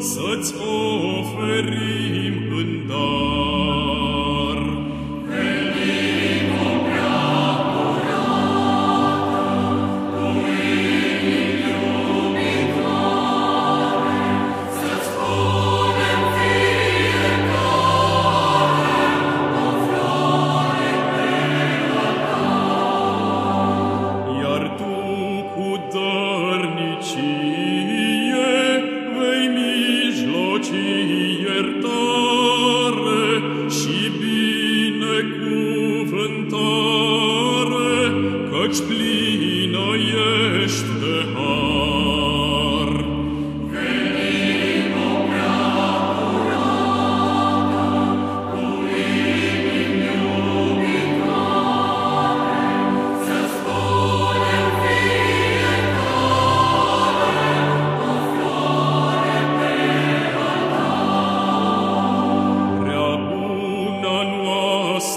să-ți oferim Căci plin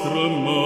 nostrum